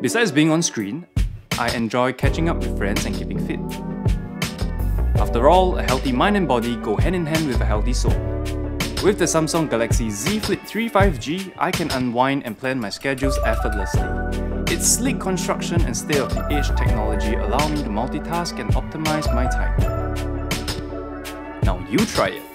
Besides being on screen, I enjoy catching up with friends and keeping fit. After all, a healthy mind and body go hand in hand with a healthy soul. With the Samsung Galaxy Z Flip 3 5G, I can unwind and plan my schedules effortlessly. Its sleek construction and state-of-the-edge technology allow me to multitask and optimize my time. Now you try it.